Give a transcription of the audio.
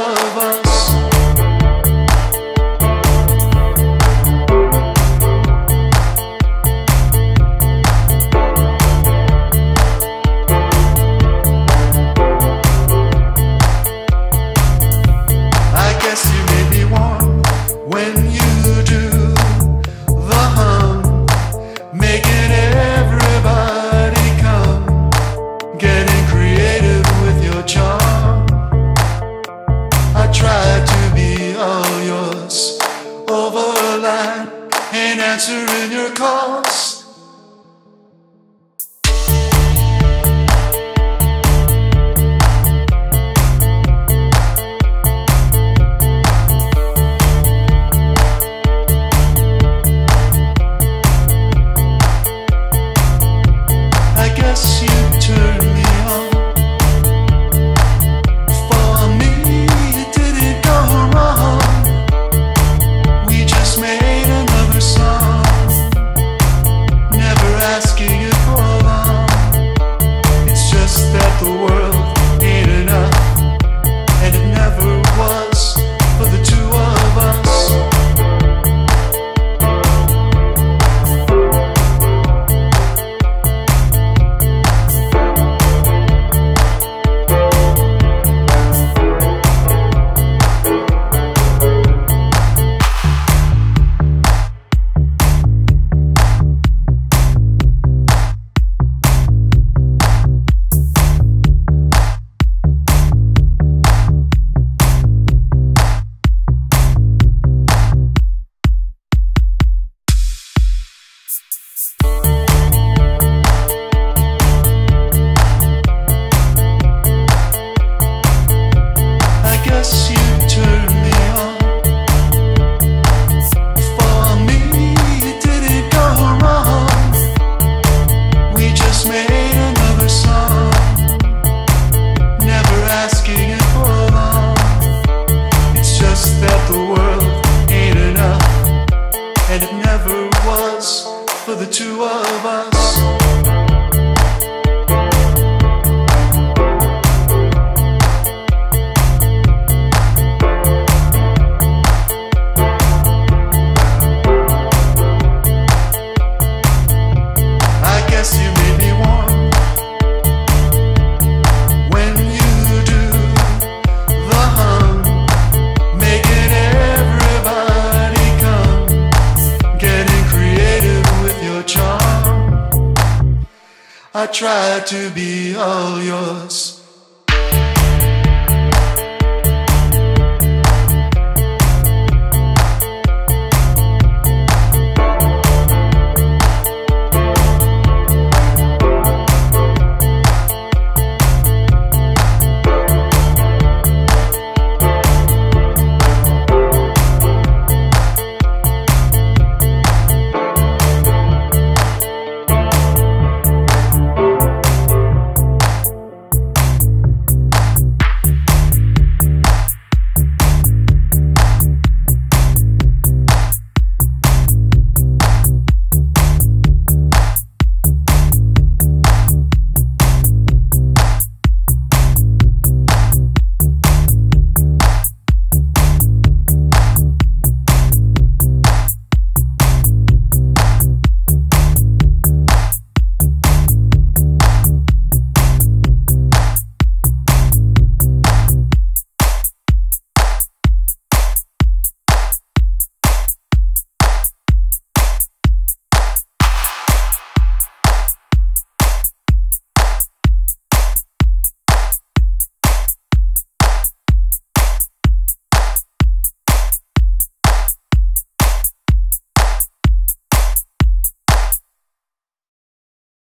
of us. and answering your calls. I try to be all yours.